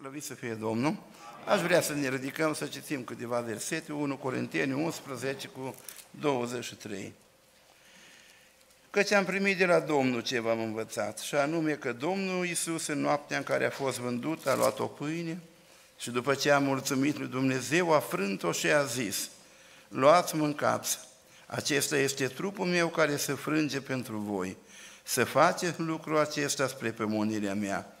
Slăvit să fie Domnul! Aș vrea să ne ridicăm să citim câteva versete, 1 Corinteni 11 cu 23. Căci am primit de la Domnul ce v-am învățat, și anume că Domnul Iisus în noaptea în care a fost vândut a luat o pâine și după ce a mulțumit lui Dumnezeu a frânt-o și a zis, luați, mâncați, acesta este trupul meu care se frânge pentru voi, să faceți lucrul acesta spre pămonirea mea.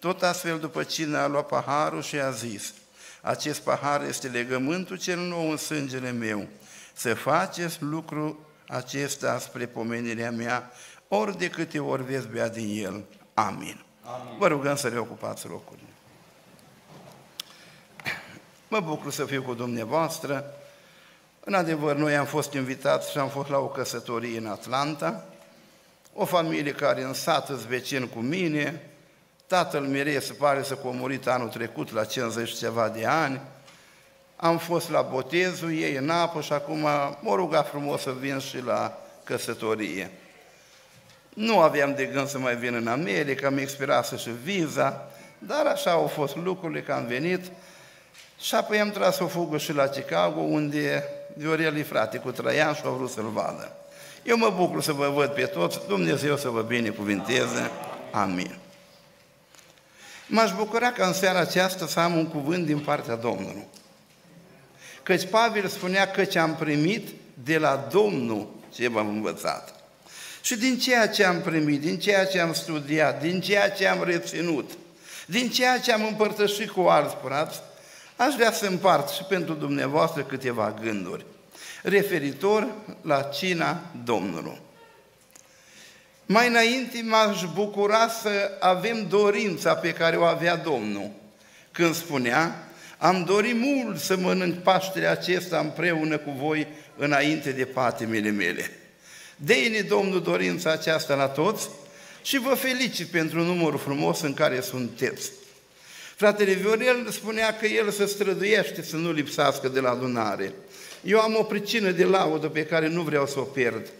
Tot astfel, după cine a luat paharul și a zis, acest pahar este legământul cel nou în sângele meu, să faceți lucrul acesta spre pomenirea mea, ori de câte ori veți bea din el. Amin. Amin. Vă rugăm să reocupați locurile. Mă bucur să fiu cu dumneavoastră. În adevăr, noi am fost invitați și am fost la o căsătorie în Atlanta, o familie care în sat îți vecin cu mine, Tatăl Mirei se pare să comurit anul trecut la 50 ceva de ani. Am fost la botezul ei în apă și acum mă ruga frumos să vin și la căsătorie. Nu aveam de gând să mai vin în America, mi expirase și viza, dar așa au fost lucrurile că am venit și apoi am tras o fugă și la Chicago, unde Viorel frate cu Traian și au vrut să-l vadă. Eu mă bucur să vă văd pe toți, Dumnezeu să vă binecuvinteze. Amin. M-aș bucura ca în seara aceasta să am un cuvânt din partea Domnului. Căci Pavel spunea că ce am primit de la Domnul ce v-am învățat. Și din ceea ce am primit, din ceea ce am studiat, din ceea ce am reținut, din ceea ce am împărtășit cu alți frați, aș vrea să împart și pentru dumneavoastră câteva gânduri referitor la cina Domnului. Mai înainte m-aș bucura să avem dorința pe care o avea Domnul, când spunea, am dorit mult să mănânc Paștele acesta împreună cu voi înainte de patimile mele. Deine Domnul dorința aceasta la toți și vă felicit pentru numărul frumos în care sunteți. Fratele Viorel spunea că el se străduiește să nu lipsească de la adunare. Eu am o pricină de laudă pe care nu vreau să o pierd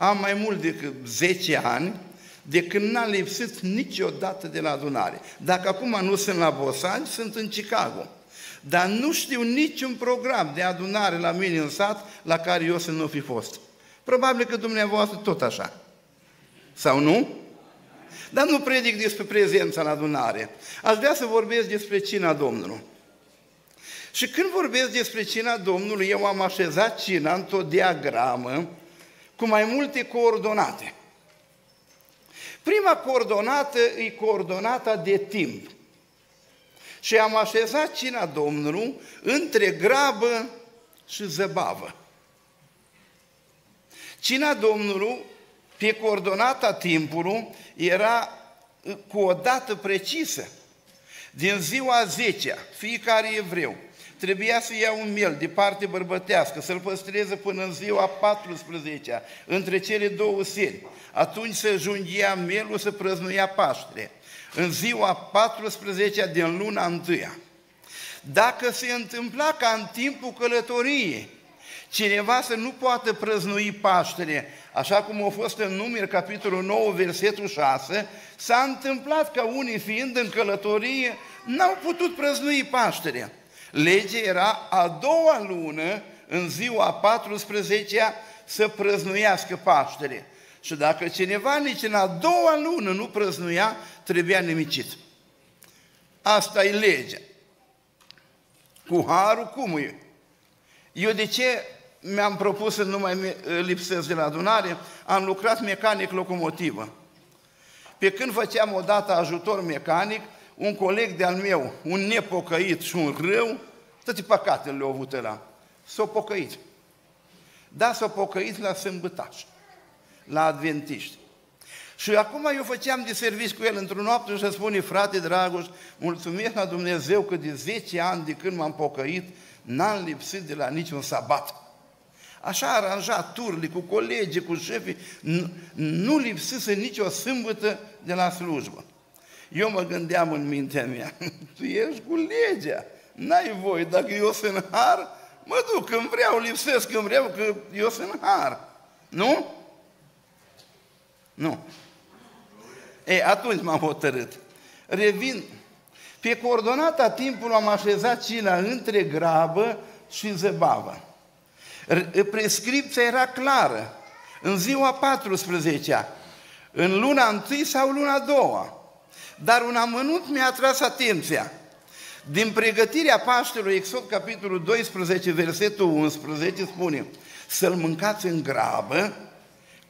am mai mult decât 10 ani de când n-a lipsit niciodată de la adunare. Dacă acum nu sunt la Bosani, sunt în Chicago. Dar nu știu niciun program de adunare la mine în sat la care eu să nu fi fost. Probabil că dumneavoastră tot așa. Sau nu? Dar nu predic despre prezența la adunare. Aș vrea să vorbesc despre cina Domnului. Și când vorbesc despre cina Domnului, eu am așezat cina într-o diagramă cu mai multe coordonate. Prima coordonată e coordonata de timp. Și am așezat cina Domnului între grabă și zăbavă. Cina Domnului, pe coordonata timpului, era cu o dată precisă. Din ziua 10 fiecare evreu trebuia să ia un miel de parte bărbătească, să-l păstreze până în ziua 14 între cele două seri. Atunci se junghia mielul să prăznuia Paștele. În ziua 14 din luna întâia. Dacă se întâmpla ca în timpul călătoriei, cineva să nu poată prăznui Paștele, așa cum a fost în număr capitolul 9, versetul 6, s-a întâmplat ca unii fiind în călătorie, n-au putut prăznui Paștele. Legea era a doua lună, în ziua 14 să prăznuiască Paștele. Și dacă cineva nici în a doua lună nu prăznuia, trebuia nimicit. Asta e legea. Cu harul cum e? Eu de ce mi-am propus să nu mai lipsesc de la adunare? Am lucrat mecanic locomotivă. Pe când făceam odată ajutor mecanic, un coleg de-al meu, un nepocăit și un rău, toate păcatele le-au avut ăla. S-au pocăit. Da, s-au pocăit la sâmbătaș, la adventiști. Și acum eu făceam de serviciu cu el într-o noapte și spune, frate Dragoș, mulțumesc la Dumnezeu că de 10 ani de când m-am pocăit, n-am lipsit de la niciun sabat. Așa aranja turli cu colegii, cu șefii, nu, nu lipsise nicio sâmbătă de la slujbă. Eu mă gândeam în mintea mea, tu ești cu legea, n-ai voie, dacă eu sunt har, mă duc, când vreau, lipsesc, când vreau, că eu sunt har. Nu? Nu. E, atunci m-am hotărât. Revin. Pe coordonata timpului am așezat cina între grabă și zăbavă. Prescripția era clară. În ziua 14 în luna întâi sau luna a doua. Dar un amănunt mi-a atras atenția. Din pregătirea Paștelui, Exod, capitolul 12, versetul 11, spune să-l mâncați în grabă,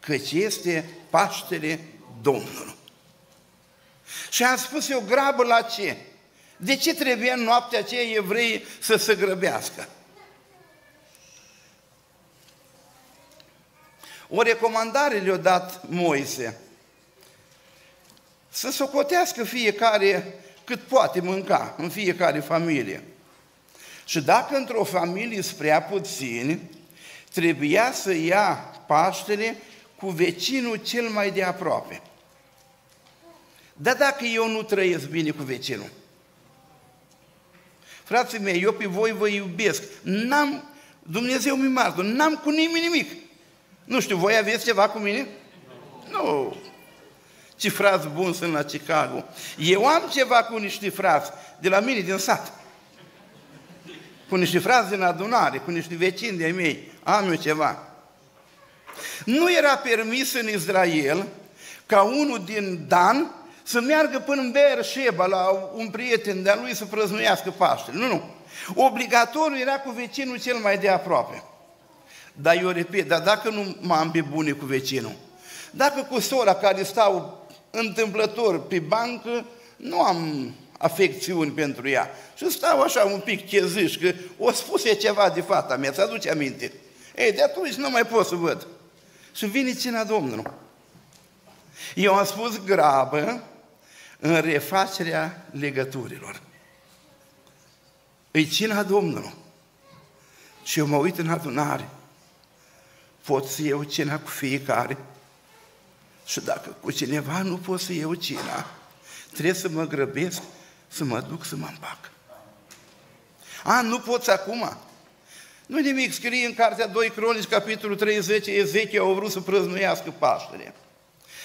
căci este Paștele Domnului. Și am spus eu, grabă la ce? De ce trebuie în noaptea aceea evrei să se grăbească? O recomandare le-a dat Moise să socotească fiecare cât poate mânca în fiecare familie. Și dacă într-o familie sunt prea puțini, trebuia să ia Paștele cu vecinul cel mai de aproape. Dar dacă eu nu trăiesc bine cu vecinul, frații mei, eu pe voi vă iubesc, n-am, Dumnezeu mi martă, n-am cu nimeni nimic. Nu știu, voi aveți ceva cu mine? Nu. Ce frați buni sunt la Chicago. Eu am ceva cu niște frați de la mine din sat. Cu niște frați din adunare, cu niște vecini de mei. Am eu ceva. Nu era permis în Israel ca unul din Dan să meargă până în Beersheba la un prieten de-a lui să prăznuiască Paștele. Nu, nu. Obligatoriu era cu vecinul cel mai de aproape. Dar eu repet, dar dacă nu m-am pe bune cu vecinul, dacă cu sora care stau întâmplător pe bancă, nu am afecțiuni pentru ea. Și stau așa un pic cheziș, că o spuse ceva de fata mea, ți-aduce aminte? Ei, de atunci nu mai pot să văd. Și vine cina Domnului. Eu am spus grabă în refacerea legăturilor. Îi cina Domnului. Și eu mă uit în adunare. Pot să iau cina cu fiecare. Și dacă cu cineva nu pot să iau cina, trebuie să mă grăbesc să mă duc să mă împac. A, nu poți acum. Nu nimic, scrie în Cartea 2 Cronici, capitolul 30, Ezechia au vrut să prăznuiască Paștele.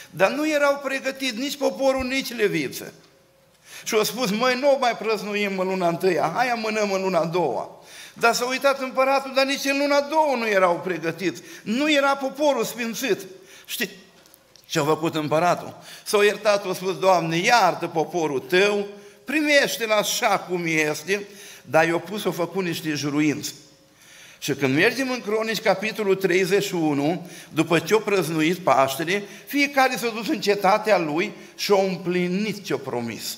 Dar nu erau pregătiți nici poporul, nici leviță. Și au spus, măi, nu mai prăznuim în luna întâia, hai amânăm în luna a doua. Dar s-a uitat împăratul, dar nici în luna a doua nu erau pregătiți. Nu era poporul sfințit. Știi ce a făcut împăratul? S-au iertat, au spus, Doamne, iartă poporul tău, primește-l așa cum este, dar i-a pus, o făcut niște juruinți. Și când mergem în Cronici, capitolul 31, după ce o prăznuit Paștele, fiecare s-a dus în cetatea lui și a împlinit ce a promis.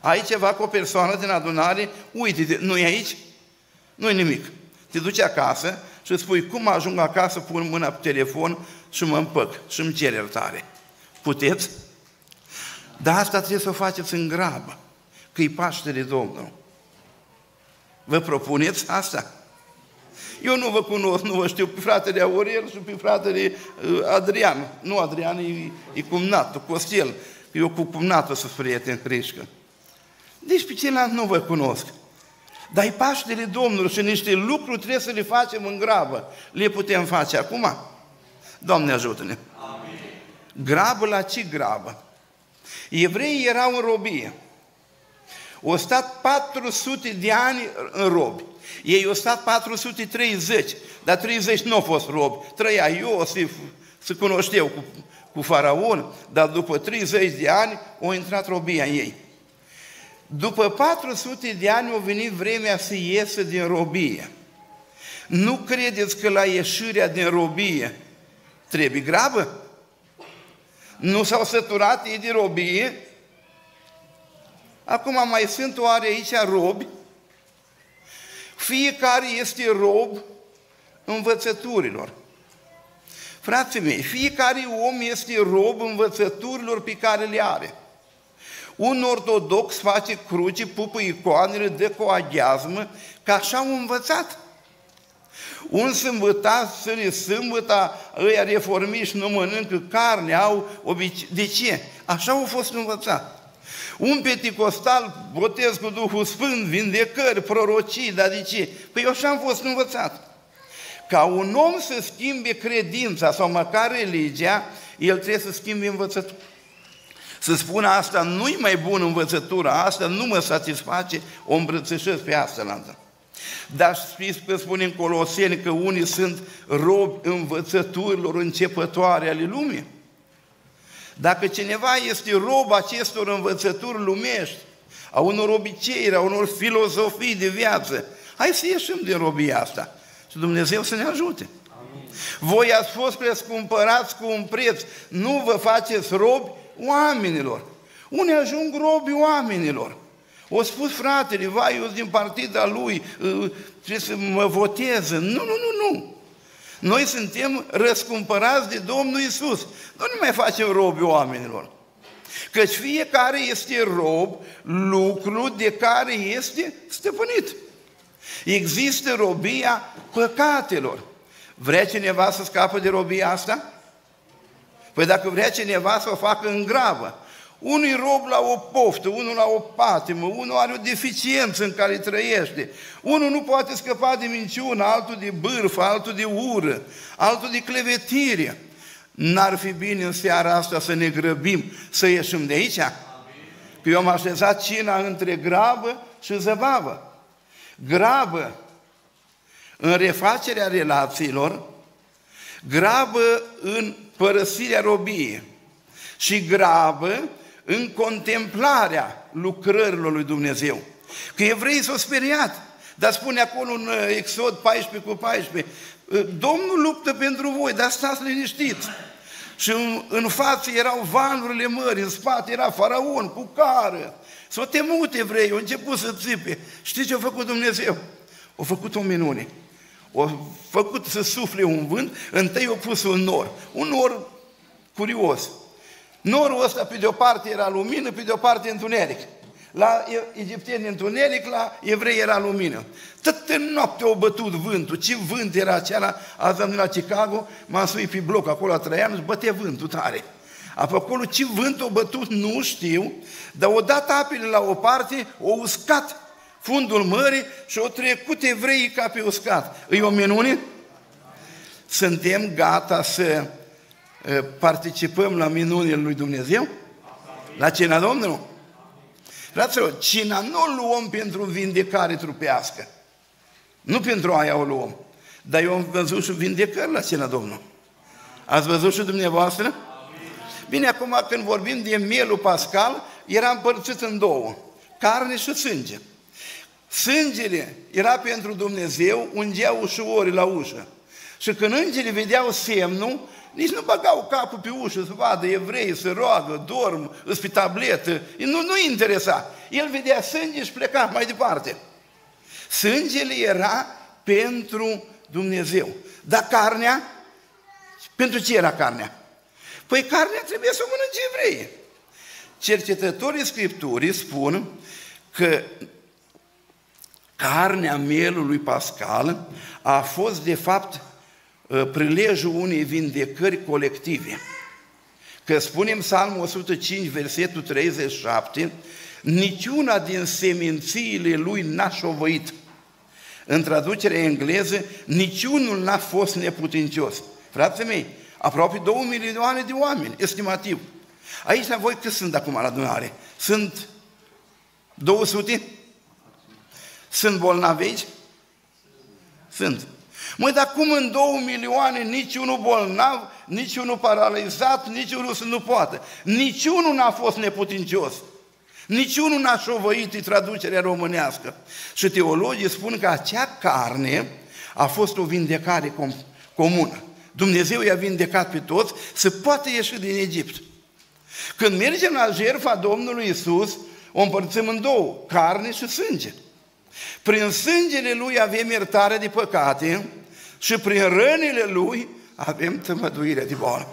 Ai ceva cu o persoană din adunare, uite, nu e aici? nu e nimic. Te duci acasă și îți spui, cum ajung acasă, pun mâna pe telefon și mă împăc și îmi cer iertare. Puteți? Dar asta trebuie să o faceți în grabă, că e Paștele Domnului. Vă propuneți asta? Eu nu vă cunosc, nu vă știu pe fratele Aurel și pe fratele uh, Adrian. Nu, Adrian e, e cumnatul, Costel. Eu cu cumnatul sunt prieten creșcă. Deci pe celălalt nu vă cunosc. Dar e Paștele Domnului și niște lucruri trebuie să le facem în grabă. Le putem face acum? Doamne ajută-ne! Amin. Grabă la ce grabă? Evreii erau în robie. Au stat 400 de ani în robi. Ei au stat 430, dar 30 nu au fost robi. Trăia Iosif, se cunoșteau cu, cu faraon, dar după 30 de ani au intrat robia în ei. După 400 de ani a venit vremea să iesă din robie. Nu credeți că la ieșirea din robie trebuie grabă? Nu s-au săturat ei din robie? Acum mai sunt oare aici robi? Fiecare este rob învățăturilor. Frații mei, fiecare om este rob învățăturilor pe care le are. Un ortodox face cruce, pupă icoanele, dă cu aghiazmă, că așa au învățat. Un sâmbătat, sâne sâmbăta, ăia reformiști nu mănâncă carne, au obicei. De ce? Așa au fost învățat. Un peticostal botez cu Duhul Sfânt, vindecări, prorocii, dar de ce? Păi eu așa am fost învățat. Ca un om să schimbe credința sau măcar religia, el trebuie să schimbe învățătura. Să spună asta nu-i mai bun învățătura, asta nu mă satisface, o îmbrățișez pe asta la altă. Dar știți că spune în Coloseni că unii sunt robi învățăturilor începătoare ale lumii? Dacă cineva este rob acestor învățături lumești, a unor obiceiuri, a unor filozofii de viață, hai să ieșim din robia asta și Dumnezeu să ne ajute. Voi ați fost prescumpărați cu un preț, nu vă faceți robi oamenilor. Unii ajung robi oamenilor. O spus fratele, vai, eu din partida lui, uh, trebuie să mă voteze. Nu, nu, nu, nu. Noi suntem răscumpărați de Domnul Isus. Nu ne mai facem robi oamenilor. Căci fiecare este rob lucru de care este stăpânit. Există robia păcatelor. Vrea cineva să scapă de robia asta? Păi dacă vrea cineva să o facă în gravă, unul rob la o poftă, unul la o patimă, unul are o deficiență în care trăiește, unul nu poate scăpa de minciună, altul de bârfă, altul de ură, altul de clevetire. N-ar fi bine în seara asta să ne grăbim să ieșim de aici? Că eu am așezat cina între grabă și zăbavă. Grabă în refacerea relațiilor, grabă în părăsirea robiei și grabă în contemplarea lucrărilor lui Dumnezeu. Că evreii s-au speriat, dar spune acolo în uh, Exod 14 cu 14, uh, Domnul luptă pentru voi, dar stați liniștiți. Și în, în față erau valurile mării, în spate era faraon cu cară. S-au temut evrei, au început să țipe. Știți ce a făcut Dumnezeu? A făcut o minune. A făcut să sufle un vânt, întâi a pus un nor. Un nor curios. Norul ăsta pe de o parte era lumină, pe de o parte întuneric. La egipteni întuneric, la evrei era lumină. Tot în noapte au bătut vântul. Ce vânt era acela? Azi am la Chicago, m-am suit pe bloc acolo la Traian și bătea vântul tare. Apoi acolo ce vânt au bătut, nu știu, dar o dat apele la o parte, o uscat fundul mării și au trecut evreii ca pe uscat. E o minune? Suntem gata să participăm la minunile lui Dumnezeu? La cina Domnului? Fraților, cina nu o luăm pentru vindecare trupească. Nu pentru aia o luăm. Dar eu am văzut și vindecări la cina Domnului. Ați văzut și dumneavoastră? Bine, acum când vorbim de mielul pascal, era împărțit în două. Carne și sânge. Sângele era pentru Dumnezeu, ungea ușorii la ușă. Și când îngerii vedeau semnul, nici nu băgau capul pe ușă să vadă evrei, să roagă, dorm, îți pe tabletă. Nu, nu interesa. El vedea sânge și pleca mai departe. Sângele era pentru Dumnezeu. Dar carnea, pentru ce era carnea? Păi carnea trebuie să o mănânce evrei. Cercetătorii Scripturii spun că carnea mielului pascal a fost de fapt Uh, prilejul unei vindecări colective. Că spunem Psalmul 105, versetul 37, niciuna din semințiile lui n-a șovăit. În traducerea engleză, niciunul n-a fost neputincios. Frații mei, aproape 2 milioane de oameni, estimativ. Aici la voi cât sunt acum la adunare? Sunt 200? Sunt bolnavi aici? Sunt. Măi, dar cum în două milioane nici unul bolnav, nici unul paralizat, nici unul să nu poată? Nici unul n-a fost neputincios. Nici unul n-a șovăit traducerea românească. Și teologii spun că acea carne a fost o vindecare com- comună. Dumnezeu i-a vindecat pe toți să poată ieși din Egipt. Când mergem la jertfa Domnului Isus, o împărțim în două, carne și sânge. Prin sângele Lui avem iertare de păcate și prin rănile Lui avem tămăduirea de boală.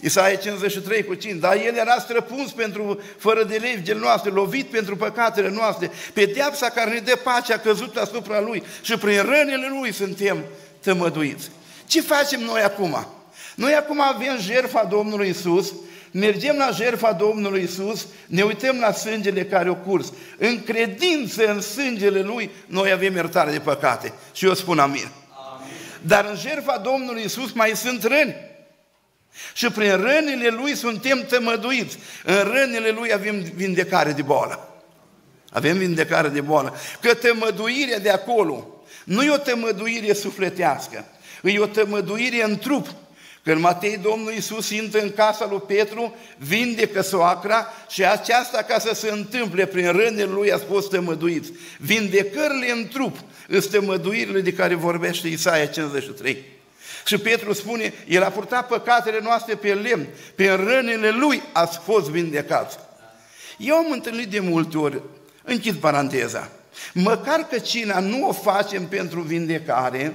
Isaia 53 cu 5, dar El era străpuns pentru fără de legile noastre, lovit pentru păcatele noastre, pedeapsa care ne dă pace a căzut asupra Lui și prin rănile Lui suntem tămăduiți. Ce facem noi acum? Noi acum avem jertfa Domnului Isus, mergem la jertfa Domnului Isus, ne uităm la sângele care o curs. În credință în sângele Lui, noi avem iertare de păcate. Și eu spun amin. amin. Dar în jertfa Domnului Isus mai sunt răni. Și prin rănile Lui suntem tămăduiți. În rănile Lui avem vindecare de boală. Avem vindecare de boală. Că tămăduirea de acolo nu e o tămăduire sufletească, e o tămăduire în trup. Când Matei Domnul Iisus intră în casa lui Petru, vindecă soacra și aceasta ca să se întâmple prin rănile lui a fost tămăduit. Vindecările în trup sunt tămăduirile de care vorbește Isaia 53. Și Petru spune, el a purtat păcatele noastre pe lemn, pe rănile lui ați fost vindecați. Eu am întâlnit de multe ori, închid paranteza, măcar că cina nu o facem pentru vindecare,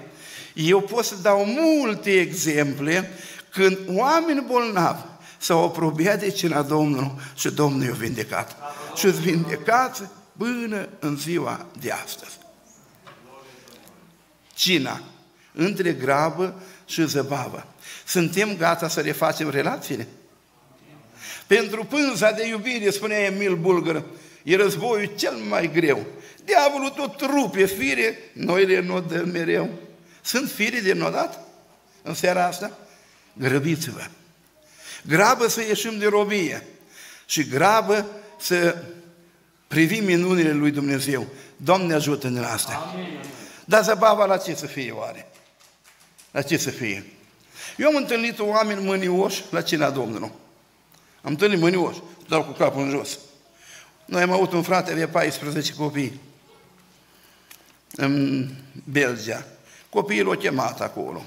eu pot să dau multe exemple când oameni bolnavi s-au apropiat de cina Domnului și Domnul i-a vindecat. Și îți vindecați până în ziua de astăzi. Cina, între grabă și zăbavă. Suntem gata să refacem relațiile? Pentru pânza de iubire, spunea Emil Bulgăr, e războiul cel mai greu. Diavolul tot rupe fire, noi le nodăm mereu. Sunt fire de nodat în seara asta? Grăbiți-vă! Grabă să ieșim de robie și grabă să privim minunile lui Dumnezeu. Doamne ajută în asta. Amin. Dar zăbava la ce să fie oare? La ce să fie? Eu am întâlnit oameni mânioși la cina Domnului. Am întâlnit mânioși, dau cu capul în jos. Noi am avut un frate, avea 14 copii în Belgia. Copiii l-au chemat acolo.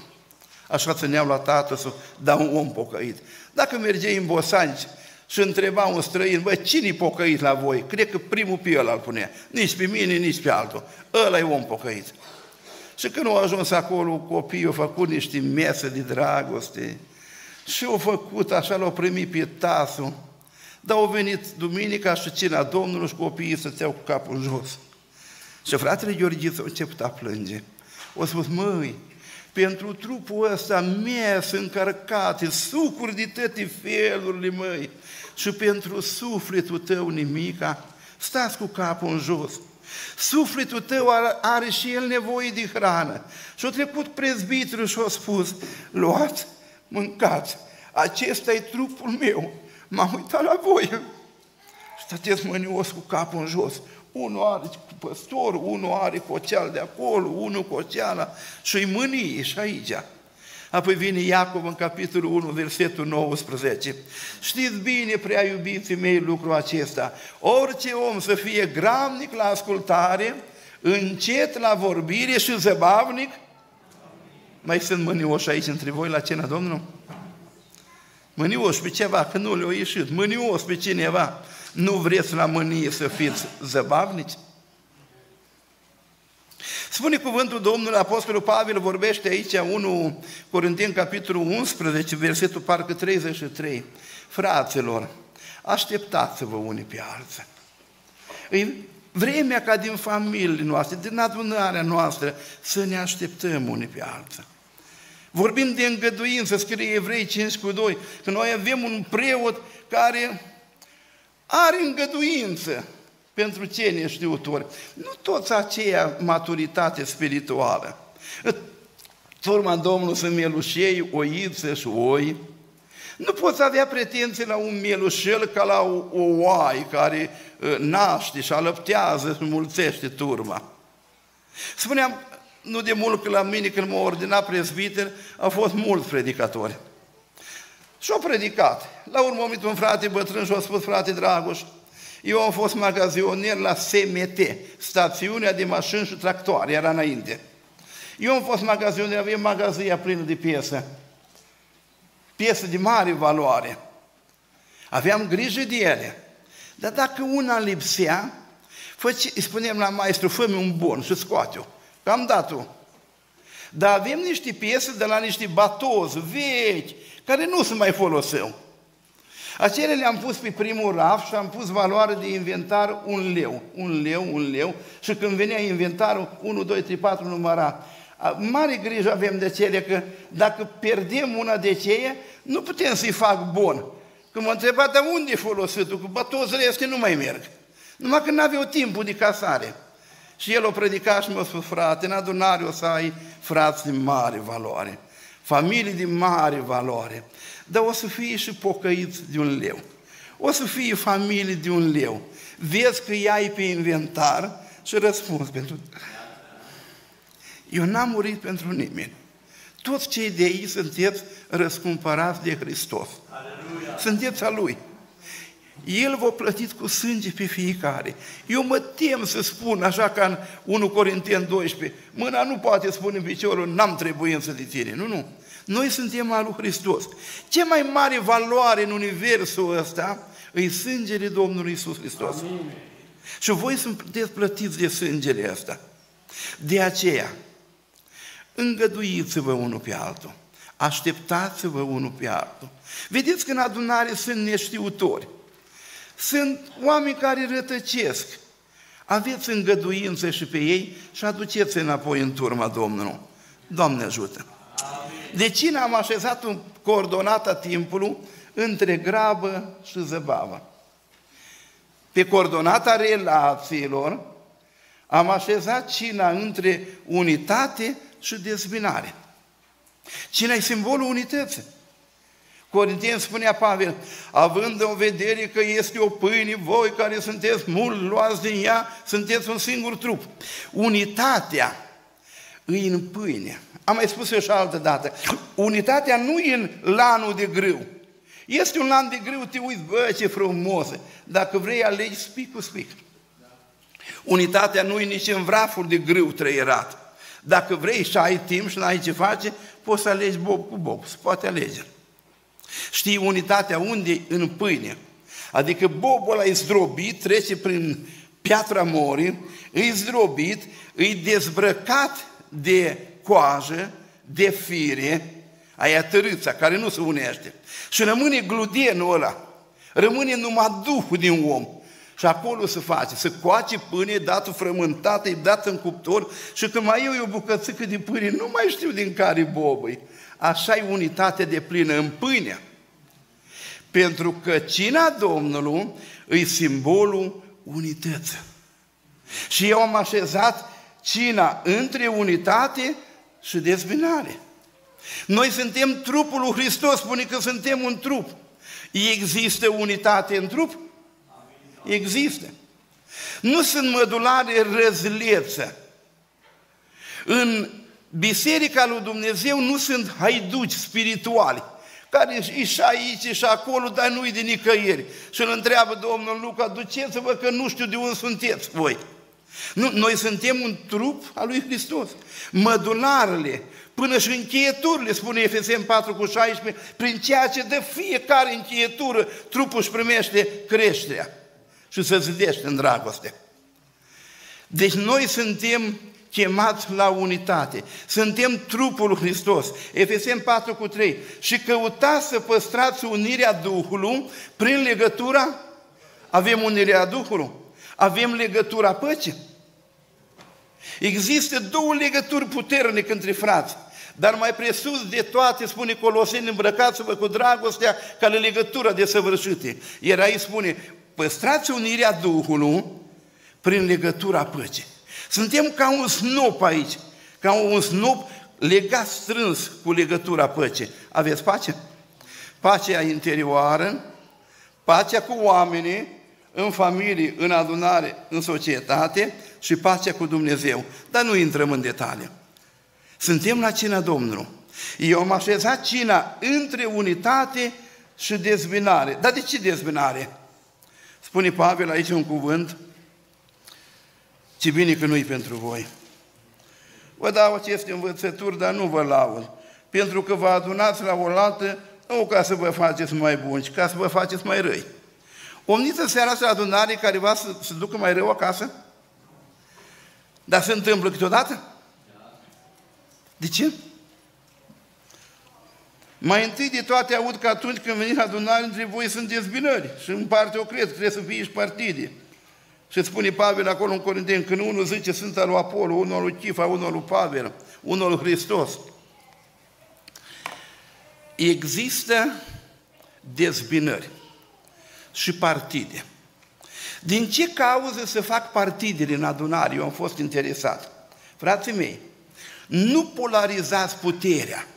Așa țineau la tată să dau un om pocăit. Dacă mergeai în Bosanci și întreba un străin, bă, cine-i pocăit la voi? Cred că primul pe ăla îl punea. Nici pe mine, nici pe altul. Ăla e om pocăit. Și când au ajuns acolo, copiii au făcut niște mese de dragoste și au făcut așa, l-au primit pe tasul. Dar au venit duminica și cina Domnului și copiii stăteau cu capul în jos. Și fratele Gheorghiță a început a plânge. O spus, măi, pentru trupul ăsta mes încărcate, sucuri de toate felurile, măi, și pentru sufletul tău nimica, stați cu capul în jos. Sufletul tău are și el nevoie de hrană. Și a trecut prezbitrul și a spus, luați, mâncați, acesta e trupul meu. M-am uitat la voi. Stăteți mânios cu capul în jos. Unul are cu păstor, unul are coceal de acolo, unul coceala și îi mânie și aici. Apoi vine Iacov în capitolul 1, versetul 19. Știți bine, prea iubiții mei, lucrul acesta. Orice om să fie gramnic la ascultare, încet la vorbire și zăbavnic, mai sunt mânioși aici între voi la cena Domnului? Mânioși pe ceva, că nu le-au ieșit. Mânios pe cineva. Nu vreți la mânie să fiți zăbavnici? Spune cuvântul Domnului, Apostolul Pavel vorbește aici, 1 Corinteni, capitolul 11, versetul parcă 33. Fraților, așteptați-vă unii pe alții. E vremea ca din familiile noastre, din adunarea noastră, să ne așteptăm unii pe alții. Vorbim de îngăduință, scrie Evrei 5 cu 2, că noi avem un preot care are îngăduință pentru cei neștiutori. Nu toți aceia maturitate spirituală. Turma Domnului sunt mielușei, oițe și oi. Nu poți avea pretenții la un mielușel ca la o, o oaie care ă, naște și alăptează și mulțește turma. Spuneam, nu de mult că la mine când m-a ordinat prezbiter, au fost mulți predicatori. Și au predicat. La urmă a un frate bătrân și a spus, frate Dragoș, eu am fost magazionier la SMT, stațiunea de mașini și tractoare, era înainte. Eu am fost magazionier, aveam magazia plină de piese. Piese de mare valoare. Aveam grijă de ele. Dar dacă una lipsea, făce, îi spunem la maestru, fă un bun și scoate-o. Că am dat-o. Dar avem niște piese de la niște batozi vechi, care nu se mai foloseau. Acelea le-am pus pe primul raf și am pus valoare de inventar un leu, un leu, un leu și când venea inventarul, 1, 2, 3, 4 număra. Mare grijă avem de cele că dacă pierdem una de ceie, nu putem să-i fac bun. Când mă întreba, dar unde e folositul? Că bă, toți restii nu mai merg. Numai că nu aveau timpul de casare. Și el o predica și mi-a spus, frate, în adunare o să ai frați de mare valoare familii de mare valoare, dar o să fie și pocăiți de un leu. O să fie familii de un leu. Vezi că ai pe inventar și răspuns pentru... Eu n-am murit pentru nimeni. Toți cei de aici sunteți răscumpărați de Hristos. Aleluia. Sunteți a Lui. El v-a plătit cu sânge pe fiecare. Eu mă tem să spun, așa ca în 1 Corinteni 12, mâna nu poate spune în piciorul, n-am trebuință de tine. Nu, nu. Noi suntem al lui Hristos. Ce mai mare valoare în universul ăsta îi sângele Domnului Isus Hristos. Amin. Și voi sunteți plătiți de sângele ăsta. De aceea, îngăduiți-vă unul pe altul. Așteptați-vă unul pe altul. Vedeți că în adunare sunt neștiutori. Sunt oameni care rătăcesc. Aveți îngăduință și pe ei și aduceți înapoi în turma Domnului. Doamne ajută! De cine am așezat un coordonata timpului între grabă și zăbavă? Pe coordonata relațiilor am așezat cina între unitate și dezbinare. Cine e simbolul unității? Corinteni spunea Pavel, având în vedere că este o pâine, voi care sunteți mult luați din ea, sunteți un singur trup. Unitatea îi în pâine. Am mai spus eu și altă dată, unitatea nu e în lanul de grâu. Este un lan de grâu, te uiți, bă, ce frumos. Dacă vrei, alegi spic cu spic. Unitatea nu e nici în vraful de grâu trăierat. Dacă vrei și ai timp și n-ai ce face, poți să alegi bob cu bob, se poate alege. Știi unitatea unde? În pâine. Adică bobul ăla e zdrobit, trece prin piatra morii, e zdrobit, e dezbrăcat de coajă, de fire, aia tărâța, care nu se unește. Și rămâne gludenul ăla, rămâne numai Duhul din om. Și acolo se face, să coace pâine, dată frământată, e dată în cuptor și când mai e o bucățică de pâine, nu mai știu din care bobăi. Așa e unitate de plină în pâine. Pentru că cina Domnului îi simbolul unității. Și eu am așezat cina între unitate și dezbinare. Noi suntem trupul lui Hristos, spune că suntem un trup. Există unitate în trup? Există. Nu sunt mădulare răzleță. În Biserica lui Dumnezeu nu sunt haiduci spirituali, care e și aici și acolo, dar nu-i de nicăieri. Și îl întreabă Domnul Luca, duceți-vă că nu știu de unde sunteți voi. Nu, noi suntem un trup al lui Hristos. Mădularele, până și încheieturile, spune Efesem 4 cu 16, prin ceea ce de fiecare încheietură trupul își primește creșterea și se zidește în dragoste. Deci noi suntem chemați la unitate. Suntem trupul lui Hristos. Efesem 4 cu 3. Și căutați să păstrați unirea Duhului prin legătura. Avem unirea Duhului. Avem legătura păcii. Există două legături puternice între frați. Dar mai presus de toate, spune Coloseni, îmbrăcați-vă cu dragostea ca la legătura de săvârșite. Iar aici spune, păstrați unirea Duhului prin legătura păcii. Suntem ca un snop aici, ca un snop legat strâns cu legătura păcii. Aveți pace? Pacea interioară, pacea cu oamenii, în familie, în adunare, în societate și pacea cu Dumnezeu. Dar nu intrăm în detalii. Suntem la cina Domnului. Eu am așezat cina între unitate și dezbinare. Dar de ce dezbinare? Spune Pavel aici un cuvânt, ce bine că nu-i pentru voi. Vă dau aceste învățături, dar nu vă laud, pentru că vă adunați la oaltă, nu ca să vă faceți mai buni, ci ca să vă faceți mai răi. Omniți seara asta adunare care va să se ducă mai rău acasă? Dar se întâmplă câteodată? De ce? Mai întâi de toate aud că atunci când veniți la adunare între voi sunt dezbinări și în parte o cred, trebuie să fie și partide. Și spune Pavel acolo în Corinteni, când unul zice sunt al lui Apollo, unul al lui Chifa, unul al lui Pavel, unul al lui Hristos. Există dezbinări și partide. Din ce cauză se fac partidele în adunare? Eu am fost interesat. Frații mei, nu polarizați puterea.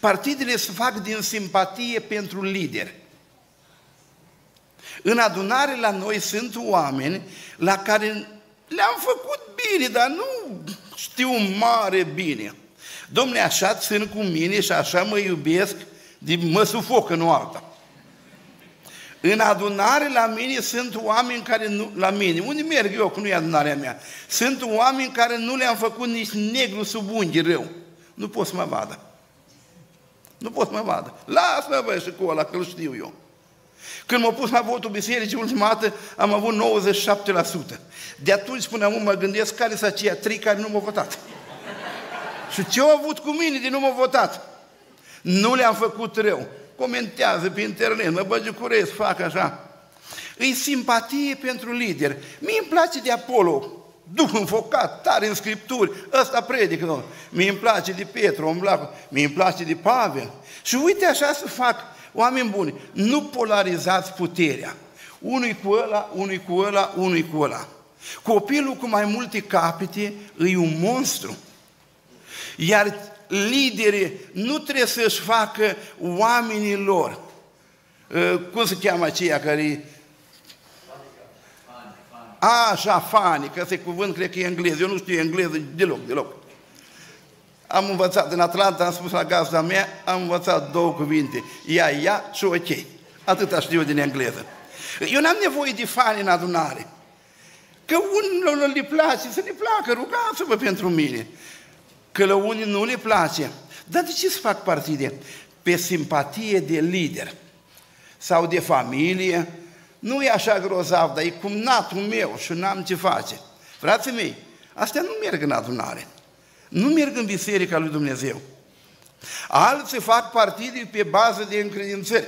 Partidele se fac din simpatie pentru lideri. În adunare la noi sunt oameni la care le-am făcut bine, dar nu știu mare bine. Domne, așa țin cu mine și așa mă iubesc, de mă sufocă, nu alta. În adunare la mine sunt oameni care nu, la mine, unde merg eu, că nu e adunarea mea, sunt oameni care nu le-am făcut nici negru sub unghi rău. Nu pot să mă vadă. Nu pot să mă vadă. Lasă-mă băi și cu ăla, că știu eu. Când m-au pus la votul bisericii ultima dată, am avut 97%. De atunci până acum mă gândesc care sunt aceia trei care nu m-au votat. Și ce au avut cu mine de nu m-au votat? Nu le-am făcut rău. Comentează pe internet, mă băgiucuresc, fac așa. Îi simpatie pentru lider. Mie îmi place de Apollo, duh înfocat, tare în Scripturi, ăsta predică, domnule. Mie îmi place de Petru, îmi place, mie îmi place de Pavel. Și uite așa să fac, oameni buni, nu polarizați puterea. Unui cu ăla, unui cu ăla, unui cu ăla. Copilul cu mai multe capete îi un monstru. Iar liderii nu trebuie să-și facă oamenii lor. Uh, cum se cheamă aceia care Așa, fani, că ăsta cuvânt cred că e engleză, eu nu știu engleză deloc, deloc. Am învățat în Atlanta, am spus la gazda mea, am învățat două cuvinte, ia, ia și ok. Atâta știu din engleză. Eu n-am nevoie de fani în adunare. Că unul le place, să ne placă, rugați-vă pentru mine. Că la unii nu le place. Dar de ce să fac partide? Pe simpatie de lider sau de familie, nu e așa grozav, dar e cum natul meu și n-am ce face. Frații mei, astea nu merg în adunare. Nu merg în biserica lui Dumnezeu. Alții fac partide pe bază de încredințări.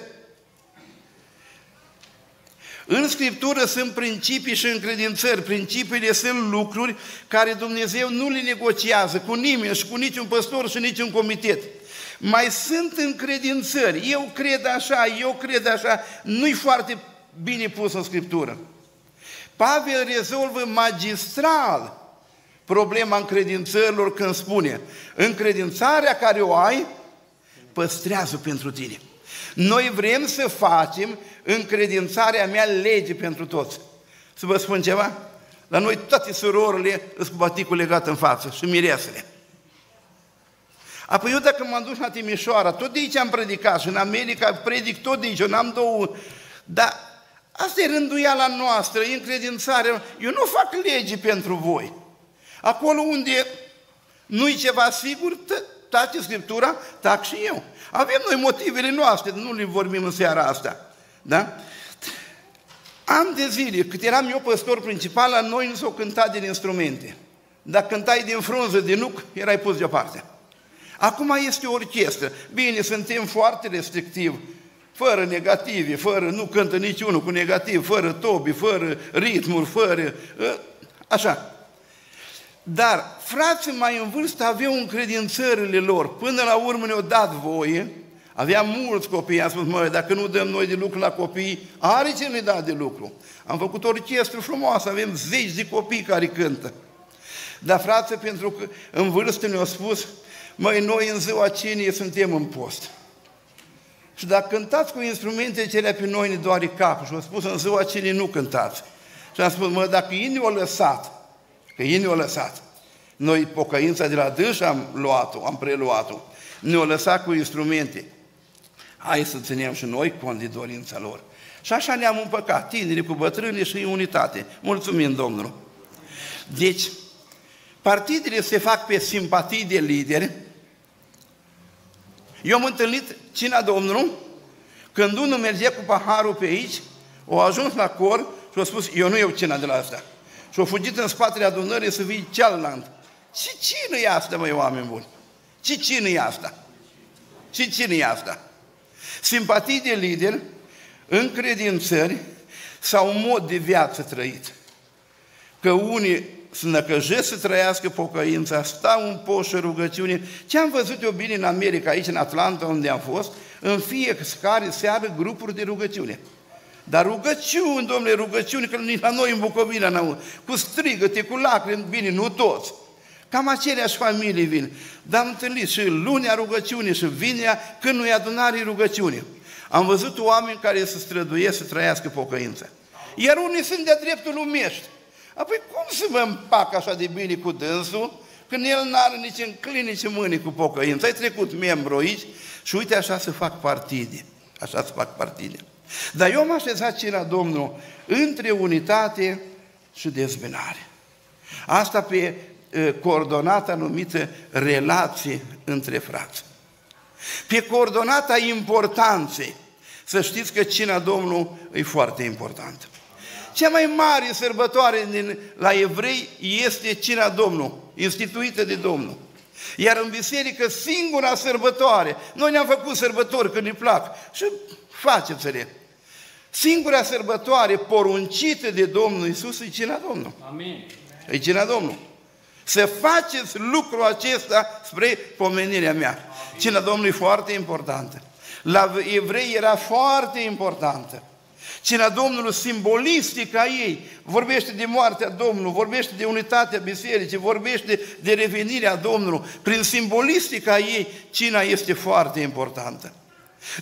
În Scriptură sunt principii și încredințări. Principiile sunt lucruri care Dumnezeu nu le negociază cu nimeni și cu niciun păstor și niciun comitet. Mai sunt încredințări. Eu cred așa, eu cred așa. Nu-i foarte bine pus în Scriptură. Pavel rezolvă magistral problema încredințărilor când spune încredințarea care o ai, păstrează pentru tine. Noi vrem să facem încredințarea mea lege pentru toți. Să vă spun ceva? La noi toate surorile sunt cu baticul legat în față și miresele. Apoi eu dacă m-am dus la Timișoara, tot de aici am predicat și în America predic tot de aici, eu n-am două... Dar asta e rânduiala noastră, e încredințarea. Eu nu fac legi pentru voi. Acolo unde nu-i ceva sigur, tace Scriptura, tac și eu. Avem noi motivele noastre, nu le vorbim în seara asta. Da? Am de zile, cât eram eu păstor principal, la noi nu s-au cântat din instrumente. Dacă cântai din frunză, din nuc, erai pus deoparte. Acum este o orchestră. Bine, suntem foarte restrictivi, fără negative, fără, nu cântă niciunul cu negativ, fără tobi, fără ritmuri, fără... Ă, așa. Dar frații mai în vârstă aveau încredințările lor. Până la urmă ne-au dat voie, aveam mulți copii, am spus, măi, dacă nu dăm noi de lucru la copii, are ce ne da de lucru. Am făcut o orchestră frumoasă, avem zeci de copii care cântă. Dar frate, pentru că în vârstă ne-au spus, măi, noi în ziua cinei suntem în post. Și dacă cântați cu instrumente cele pe noi ne doare capul. Și au spus, în ziua cinei nu cântați. Și am spus, mă, dacă ei ne-au lăsat, că ei ne-au lăsat, noi pocăința de la dâns am luat-o, am preluat-o, ne-au lăsat cu instrumente. Hai să ținem și noi cont de dorința lor. Și așa ne-am împăcat, tineri cu bătrâni și în unitate. Mulțumim Domnul! Deci, partidele se fac pe simpatii de lideri. Eu am întâlnit cina Domnului, când unul mergea cu paharul pe aici, o ajuns la cor și a spus, eu nu iau cina de la asta. Și a fugit în spatele adunării să vii cealaltă. Ce cină e asta, măi, oameni buni? Ce cină e asta? Ce cină e asta? Simpatii de lider, încredințări sau un mod de viață trăit. Că unii să năcăjesc să trăiască pocăința, stau în poș și rugăciune. Ce am văzut eu bine în America, aici în Atlanta, unde am fost, în fiecare seară grupuri de rugăciune. Dar rugăciuni, domnule, rugăciuni, că nici la noi în Bucovina, cu strigăte, cu lacrimi, bine, nu toți. Cam aceleași familii vin. Dar am întâlnit și lunea rugăciune și vinea când nu e adunare rugăciune. Am văzut oameni care se străduiesc să trăiască pocăință. Iar unii sunt de dreptul lumești. Apoi cum să mă împac așa de bine cu dânsul când el nu are nici în clinici mâini cu pocăință? Ai trecut membru aici și uite așa să fac partide. Așa să fac partide. Dar eu am așezat cina Domnul între unitate și dezbinare. Asta pe coordonata numită relație între frați. Pe coordonata importanței. Să știți că cina Domnului e foarte importantă. Cea mai mare sărbătoare din, la evrei este cina Domnului, instituită de Domnul. Iar în biserică singura sărbătoare, noi ne-am făcut sărbători când ne plac și faceți-le. Singura sărbătoare poruncită de Domnul Isus e cina Domnului. Amin. E cina Domnului. Să faceți lucrul acesta spre pomenirea mea. Cina Domnului e foarte importantă. La evrei era foarte importantă. Cina Domnului simbolistică ei vorbește de moartea Domnului, vorbește de unitatea bisericii, vorbește de revenirea Domnului. Prin simbolistica ei, cina este foarte importantă.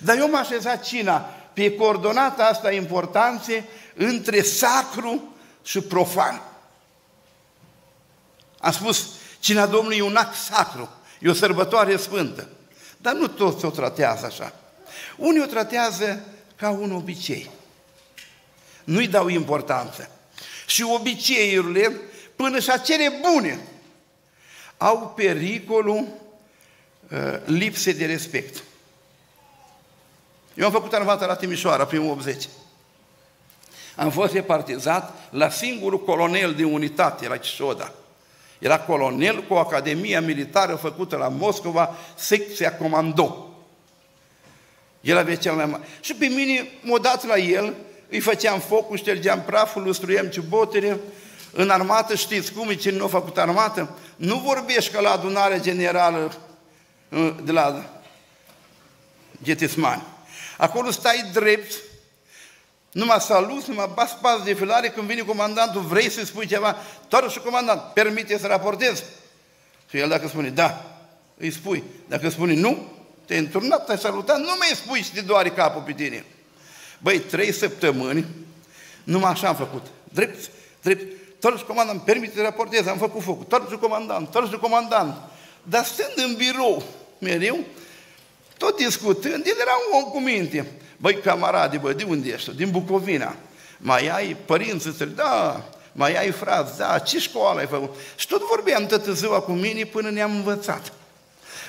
Dar eu m-am așezat cina pe coordonata asta importanțe între sacru și profan. Am spus, cina Domnului e un act sacru, e o sărbătoare sfântă. Dar nu toți o tratează așa. Unii o tratează ca un obicei. Nu-i dau importanță. Și obiceiurile, până și acele bune, au pericolul uh, lipse de respect. Eu am făcut armata la Timișoara, primul 80. Am fost repartizat la singurul colonel de unitate, la Cișoda. Era colonel cu o academie militară făcută la Moscova, secția comando. El avea cel mai mare. Și pe mine m-a dat la el, îi făceam focul, ștergeam praful, lustruiam ciubotele. În armată știți cum e, cine nu a făcut armată? Nu vorbești ca la adunarea generală uh, de la Getismani. Acolo stai drept, numai salut, numai bas pas de filare, când vine comandantul, vrei să spui ceva, doar și comandant, permite să raportez. Și el dacă spune da, îi spui. Dacă spune nu, te-ai înturnat, te-ai salutat, nu mai spui și te doare capul pe tine. Băi, trei săptămâni, numai așa am făcut. Drept, drept, Torci comandant, permite să raportez, am făcut focul. Torci comandant, torci comandant. Dar stând în birou, mereu, tot discutând, el era un om cu minte. Băi, camarade, bă, de unde ești? Din Bucovina. Mai ai părinți? Da. Mai ai frați? Da. Ce școală ai făcut? Și tot vorbeam toată ziua cu mine până ne-am învățat.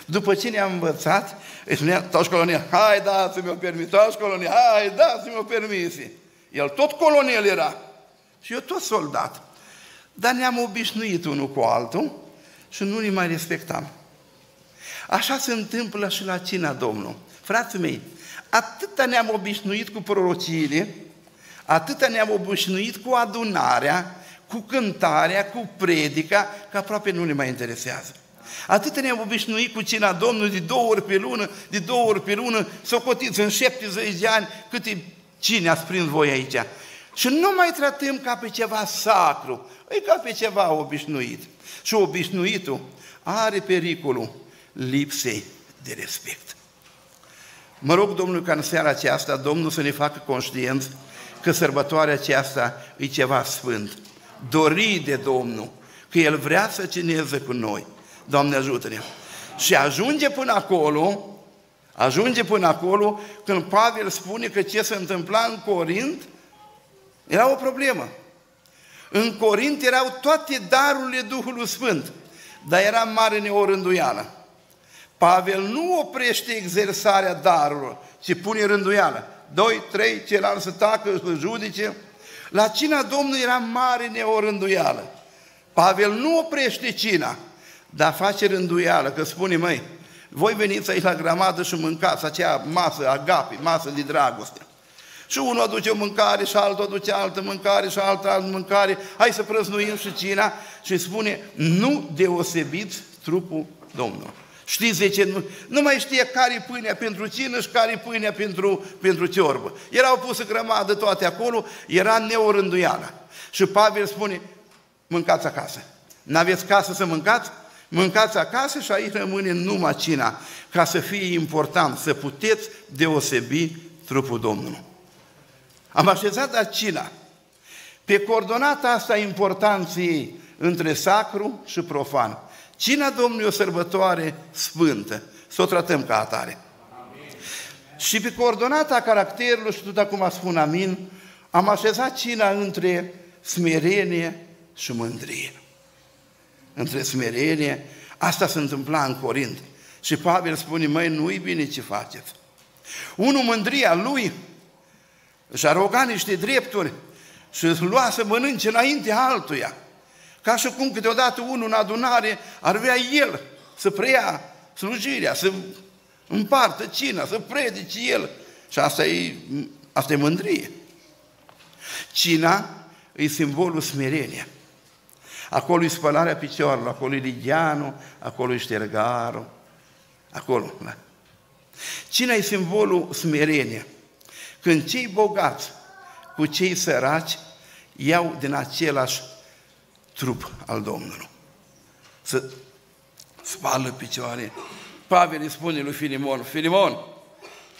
După ce ne-am învățat, îi spunea, toți colonel, hai dați-mi o permis, toți colonel, hai dați-mi o permisie. El tot colonel era și eu tot soldat. Dar ne-am obișnuit unul cu altul și nu ne mai respectam. Așa se întâmplă și la cina Domnului. Frații mei, atâta ne-am obișnuit cu prorociile, atâta ne-am obișnuit cu adunarea, cu cântarea, cu predica, că aproape nu ne mai interesează. Atât ne-am obișnuit cu cina Domnului de două ori pe lună, de două ori pe lună, să cotiți în 70 de ani câte cine ați prins voi aici. Și nu mai tratăm ca pe ceva sacru, e ca pe ceva obișnuit. Și obișnuitul are pericolul lipsei de respect. Mă rog Domnul ca în seara aceasta Domnul să ne facă conștienți că sărbătoarea aceasta e ceva sfânt, dorit de Domnul, că El vrea să cineze cu noi. Doamne ajută-ne! Și ajunge până acolo, ajunge până acolo când Pavel spune că ce se întâmpla în Corint era o problemă. În Corint erau toate darurile Duhului Sfânt, dar era mare neorânduială. Pavel nu oprește exersarea darurilor, ci pune rânduială. Doi, trei, celălalt să tacă, să judice. La cina Domnului era mare neorânduială. Pavel nu oprește cina, dar face rânduială, că spune, măi, voi veniți aici la grămadă și mâncați acea masă agapi, masă de dragoste. Și unul aduce o mâncare și altul aduce altă mâncare și altă altă mâncare. Hai să prăznuim și cina și spune, nu deosebiți trupul Domnului. Știți de ce? Nu, nu mai știe care pâinea pentru cină și care pâinea pentru, pentru ciorbă. Erau puse grămadă toate acolo, era neorânduială. Și Pavel spune, mâncați acasă. N-aveți casă să mâncați? Mâncați acasă și aici rămâne numai cina, ca să fie important, să puteți deosebi trupul Domnului. Am așezat la cina. Pe coordonata asta importanței între sacru și profan. Cina Domnului e o sărbătoare sfântă, să o tratăm ca atare. Amin. Și pe coordonata caracterului, și tot acum spun amin, am așezat cina între smerenie și mândrie. Între smerenie, asta se întâmpla în Corint. Și Pavel spune, măi, nu-i bine ce faceți. Unul mândria lui și aroga niște drepturi și îți lua să mănânce înainte altuia. Ca și cum câteodată unul în adunare ar vrea el să preia slujirea, să împartă cina, să predice el. Și asta e, asta e mândrie. Cina e simbolul smerenia. Acolo e spălarea picioarelor, acolo e ligianul, acolo e ștergarul, acolo. Da. Cina e simbolul smerenia. Când cei bogați cu cei săraci iau din același trup al Domnului. Să spală picioare. Pavel îi spune lui Filimon, Filimon,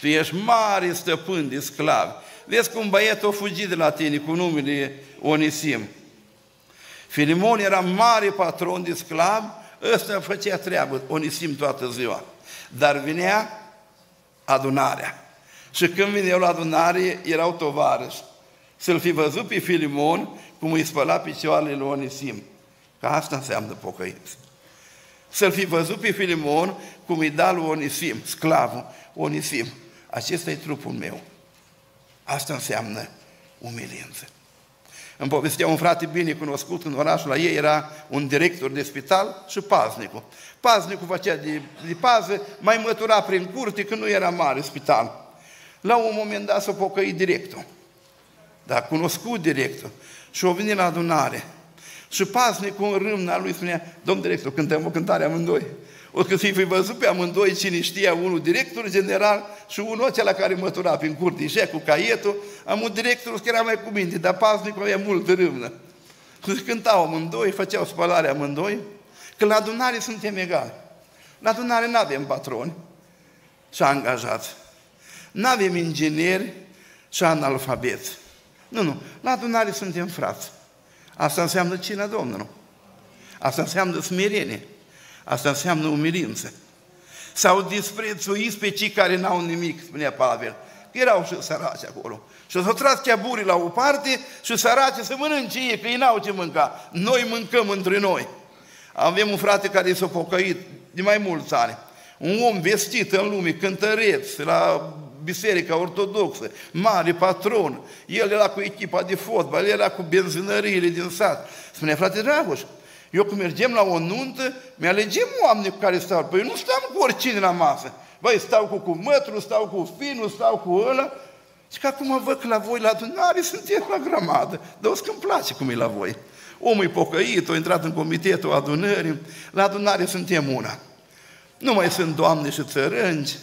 tu ești mare stăpân de sclavi. Vezi cum băietul a fugit de la tine cu numele Onisim. Filimon era mare patron de sclavi, ăsta făcea treabă, Onisim toată ziua. Dar vinea adunarea. Și când vineau la adunare, erau tovarăși. Să-l fi văzut pe Filimon cum îi spăla picioarele lui Onisim. Că asta înseamnă pocăință. Să-l fi văzut pe Filimon cum îi da lui Onisim, sclavul Onisim. Acesta e trupul meu. Asta înseamnă umilință. Îmi povestea un frate bine cunoscut în orașul la ei, era un director de spital și paznicul. Paznicul făcea de, de pază, mai mătura prin curte că nu era mare spital. La un moment dat s-a pocăit directul. Dar cunoscut directul. Și o venit la adunare. Și paznicul în râmna lui spunea, domn director, cântăm o cântare amândoi. O că fi văzut pe amândoi cine știa, unul director general și unul acela care mătura prin curte, și cu caietul, am un director care era mai cu minte, dar paznicul avea mult râmnă. Și cântau amândoi, făceau spălare amândoi, că la adunare suntem egali. La adunare nu avem patroni și angajați. Nu avem ingineri și analfabeți. Nu, nu. La adunare suntem frați. Asta înseamnă cina Domnului. Asta înseamnă smerenie. Asta înseamnă umilință. S-au disprețuit pe cei care n-au nimic, spunea Pavel. Erau și săraci acolo. Și s-au tras chiaburii la o parte și săraci să mănânce ei, că ei n-au ce mânca. Noi mâncăm între noi. Avem un frate care s-a pocăit de mai mulți ani. Un om vestit în lume, cântăreț, la biserica ortodoxă, mare patron, el era cu echipa de fotbal, el era cu benzinăriile din sat. Spune, frate Dragoș, eu când mergem la o nuntă, mi-alegem oameni cu care stau. Păi nu stau cu oricine la masă. Băi, stau cu cumătru, stau cu finul, stau cu ăla. Și că acum văd că la voi la adunare sunteți la grămadă. Dar o să îmi place cum e la voi. Omul e pocăit, a intrat în comitetul adunării, la adunare suntem una. Nu mai sunt doamne și țărângi,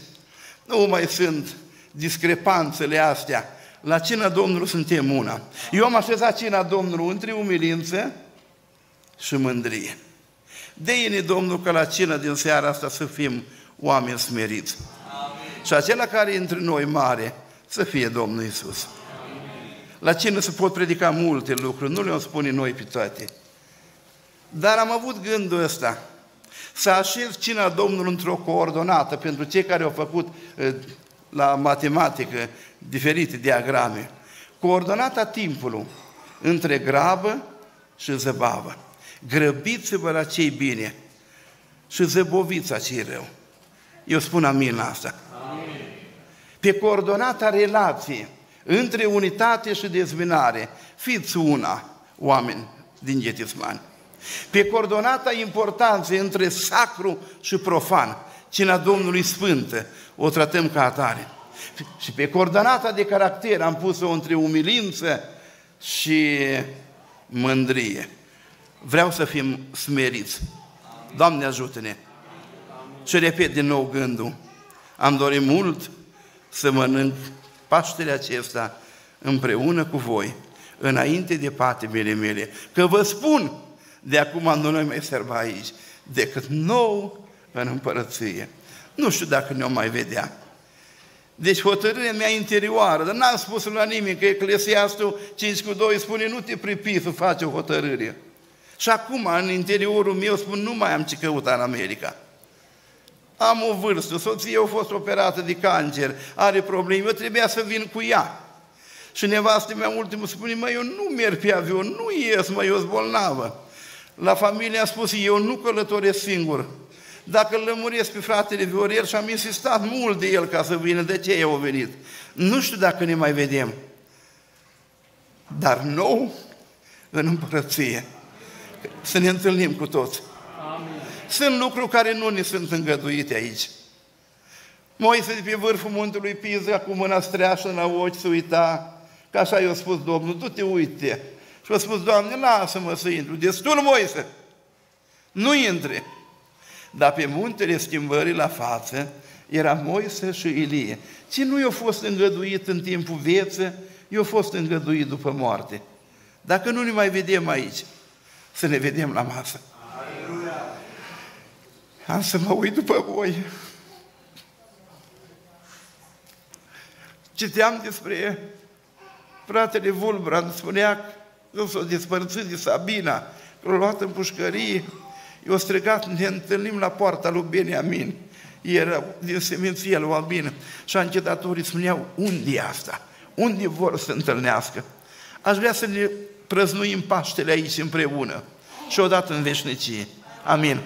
nu mai sunt discrepanțele astea. La cina Domnului suntem una. Eu am așezat cina Domnului între umilință și mândrie. Deie-ne, Domnul, că la cină din seara asta să fim oameni smeriți. Amin. Și acela care e între noi mare, să fie Domnul Isus. La cină se pot predica multe lucruri, nu le-o spune noi pe toate. Dar am avut gândul ăsta, să așez cina Domnului într-o coordonată pentru cei care au făcut eh, la matematică diferite diagrame. Coordonata timpului între grabă și zăbavă. Grăbiți-vă la cei bine și zăboviți cei rău. Eu spun amin la asta. Amin. Pe coordonata relației între unitate și dezbinare, fiți una, oameni din Ghetismani. Pe coordonata importanței între sacru și profan, cina Domnului Sfântă, o tratăm ca atare. Și pe coordonata de caracter am pus-o între umilință și mândrie. Vreau să fim smeriți. Doamne ajută-ne! Și repet din nou gândul. Am dorit mult să mănânc Paștele acesta împreună cu voi, înainte de patimile mele. Că vă spun, de acum nu noi mai serba aici, decât nou în împărăție. Nu știu dacă ne-o mai vedea. Deci hotărârea mea interioară, dar n-am spus la nimeni că Eclesiastul 5 cu 2 spune nu te pripi să faci o hotărâre. Și acum, în interiorul meu, spun, nu mai am ce căuta în America. Am o vârstă, soția a fost operată de cancer, are probleme, eu trebuia să vin cu ea. Și nevastă mea ultimul spune, mă, eu nu merg pe avion, nu ies, mă, eu sunt bolnavă. La familie am spus, eu nu călătoresc singur. Dacă îl lămuresc pe fratele Viorel și am insistat mult de el ca să vină, de ce eu a venit? Nu știu dacă ne mai vedem. Dar nou în împărăție. Să ne întâlnim cu toți. Amin. Sunt lucruri care nu ne sunt îngăduite aici. Moise de pe vârful muntelui Pisa cu mâna streașă la ochi să uita, că așa i-a spus Domnul, du-te uite. Și a spus, Doamne, lasă-mă să intru. Destul, Moise, nu intre. Dar pe muntele schimbării la față era Moise și Ilie. Ce nu i-a fost îngăduit în timpul vieții, i-a fost îngăduit după moarte. Dacă nu ne mai vedem aici, să ne vedem la masă. Am să mă uit după voi. Citeam despre fratele Vulbrand, spunea că s-a despărțit de Sabina, că l-a luat în pușcărie, i-a strigat, ne întâlnim la poarta lui Beniamin. Era din seminția lui Albin. Și anchetatorii spuneau, unde e asta? Unde vor să se întâlnească? Aș vrea să ne prăznuim Paștele aici împreună și odată în veșnicie. Amin.